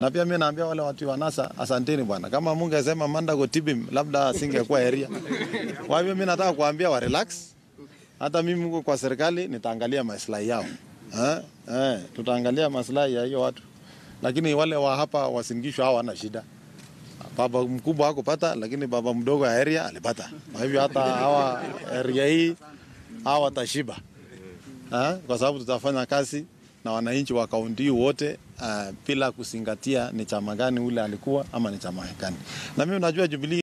Na pia mimi naambia wale watu wa NASA, asanteni bwana. Kama mungesema manda Tibim labda singekuwa heria. Kwa hivyo mimi nataka kuambia wa relax. Hata mimi mko kwa serikali nitaangalia maslahi yao. Eh? Eh, tutaangalia maslahi ya hiyo watu. Lakini wale wa hapa wasingishwa hao wana shida. Baba mkubwa hakupata lakini baba mdogo ya area alipata. Kwa hivyo hata hawa area hii hawa watashiba. Eh? Kwa sababu tutafanya kazi na wananchi wa kaunti hii wote uh, bila kuzingatia ni chama gani ule alikuwa ama ni chama gani. Na mimi najua Jubilee